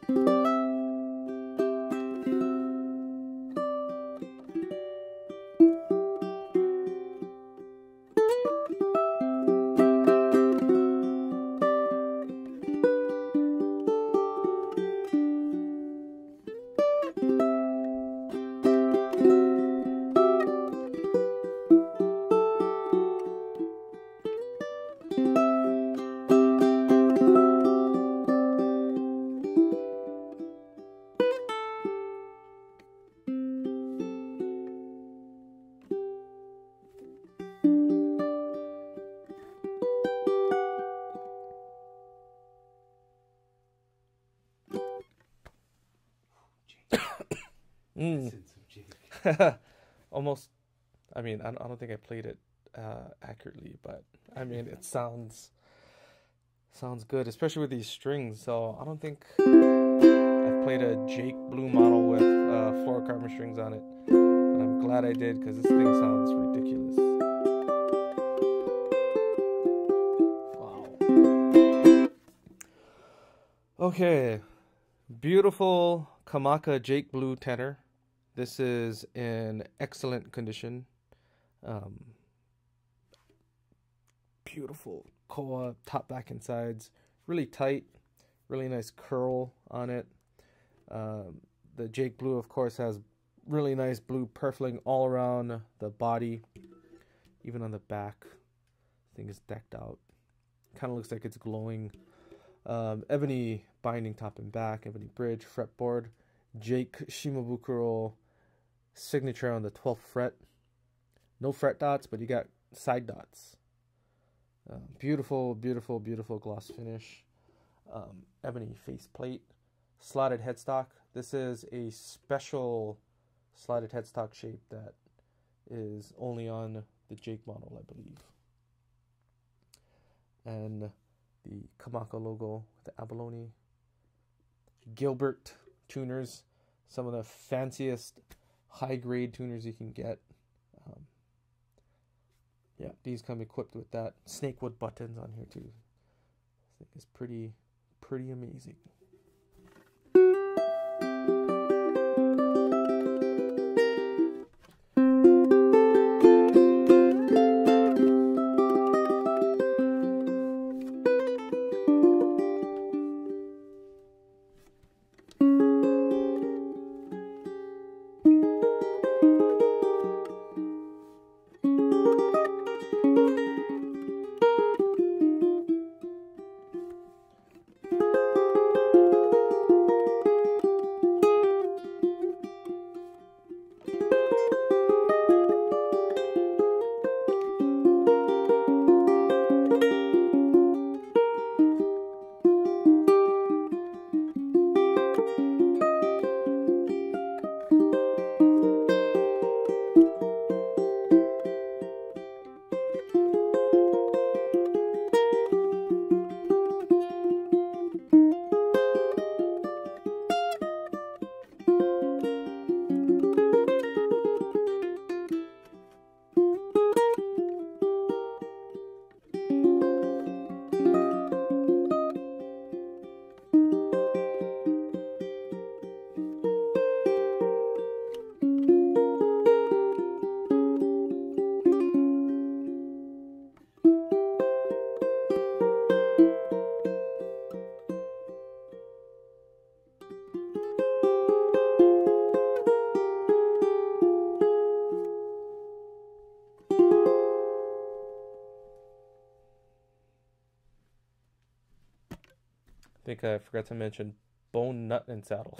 Música Mm. Essence of Jake. Almost. I mean, I, I don't think I played it uh, accurately, but I mean, it sounds sounds good, especially with these strings. So I don't think I've played a Jake Blue model with uh, fluorocarbon strings on it, but I'm glad I did because this thing sounds ridiculous. Wow. Okay, beautiful Kamaka Jake Blue tenor. This is in excellent condition. Um, beautiful koa top, back, and sides. Really tight, really nice curl on it. Um, the Jake Blue, of course, has really nice blue purfling all around the body, even on the back. Thing is decked out. Kind of looks like it's glowing. Um, ebony binding top and back, ebony bridge, fretboard, Jake Shimabukuro signature on the 12th fret. No fret dots, but you got side dots. Uh, beautiful, beautiful, beautiful gloss finish. Um, ebony face plate, slotted headstock. This is a special slotted headstock shape that is only on the Jake model, I believe. And the Kamaka logo with the abalone. Gilbert tuners, some of the fanciest high grade tuners you can get. Um, yeah, these come equipped with that snakewood buttons on here too. I think it's pretty, pretty amazing. I think I forgot to mention bone nut and saddle.